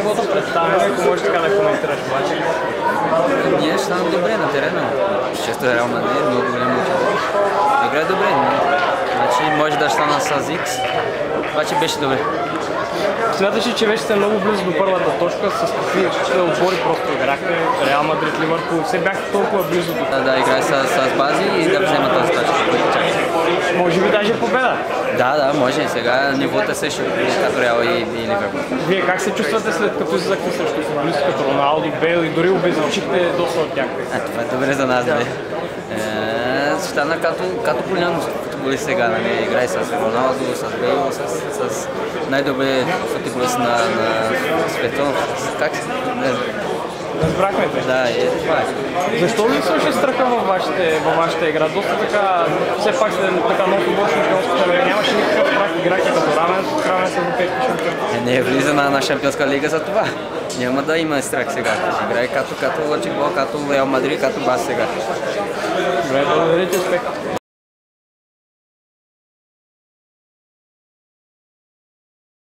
страхотно представяне, ако може така да коментираш обаче. Ние ще станат добре на терена. Често е Реал Мадрид, много голям отиват. Играе добре, но значи може да стана с Азикс, обаче беше добре. Смяташ ли, че вече сте много близо до първата точка, с какви отбори просто играхте, Реал Мадрид, Ливърпул, все бяхте толкова близо до... Да, да, играе с, с бази и да вземат може би даже победа. Да, да, може. Сега нивото е също като Реал и, и Ливърпул. Вие как се чувствате след като излизахте срещу футболисти като Роналдо, Бейл и дори обезочихте доста от тях? А, това е добре за нас, бе. Е, стана като, като голям футболист сега, нали? Играе с Роналдо, с Бейл, с, с най-добре футболист на, на света. Как се? Не, Разбрахме те. да, е, това е. Защо ли слушаш страха във, вашите, във вашата игра? Доста така, все пак сте така много отбор шампионската. Нямаше никакъв страх, играйки като равен, равен с европейски шампион. Е, не е влиза на, на Шампионска лига за това. Няма да има страх сега. Играе като, като Лъчегло, като Реал Мадрид, като Бас сега. Добре, благодаря ти успех.